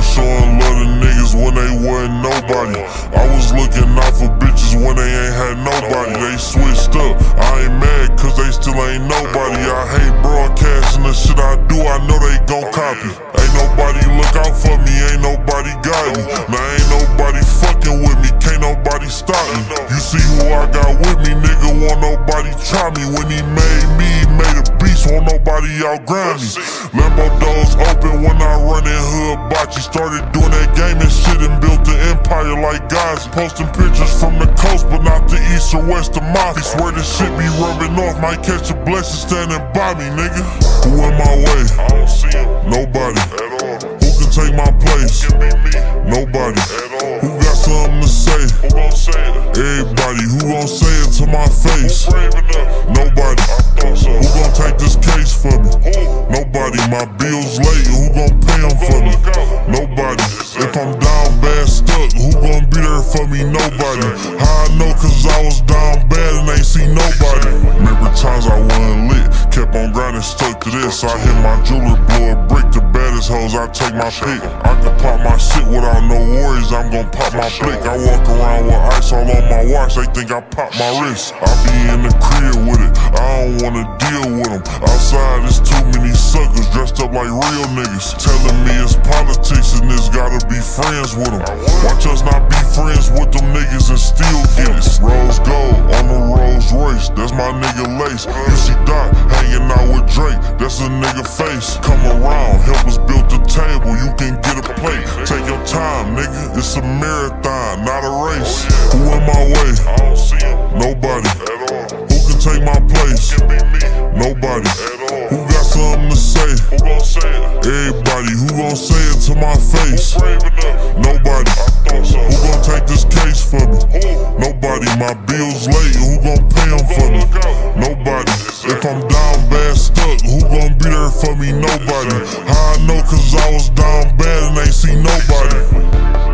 showing love to niggas when they wasn't nobody. I was looking out for bitches when they ain't had nobody. They switched up, I ain't mad cause they still ain't nobody. I hate broadcasting the shit I do, I know they gon' copy. Nobody look out for me. Ain't nobody got me. Now ain't nobody fucking with me. Can't nobody stop me. You see who I got with me, nigga. Won't nobody try me. When he made me, he made a beast. Won't nobody outgrind me. Lambo doors open when I run in hood bocce. Started doing that gaming shit and built an empire like guys. Posting pictures from the coast, but not the east or west of Mafia. Swear this shit be rubbing off. Might catch a blessing standing by me, nigga. Who in my way? I don't see him Nobody. at all. Who can take my place? Can be me Nobody. at all. Who got something to say? Who gon' say it? Everybody. Who gon' say it to my face? Nobody. I thought so. Who gon' take this case for me? Nobody. My bills late. Who gon' pay them for me? Nobody. If I'm down bad stuck, who gon' be there for me? Nobody. How I know cause I was down bad and ain't see nobody. Remember times I wasn't stuck to this. I hit my jeweler, blow a brick, the baddest hoes, I take my pick. I can pop my shit without no worries, I'm gon' pop my blick. I walk around with ice all on my watch, they think I pop my wrist. I be in the crib with it, I don't wanna deal with them. Outside, there's too many like real niggas. Telling me it's politics and this gotta be friends with them. Watch us not be friends with them niggas and still get it. Rose gold on the Rolls Royce, that's my nigga Lace. You see Doc hanging out with Drake, that's a nigga face. Come around, help us build the table, you can get a plate. Take your time, nigga, it's a marathon, not a race. Who in my way? I don't see him Nobody. gon' say it to my face? Nobody. Who gon' take this case for me? Nobody. My bills late. Who gon' pay them for me? Nobody. If I'm down bad stuck, who gon' be there for me? Nobody. How I know? Cause I was down bad and ain't seen nobody. Exactly.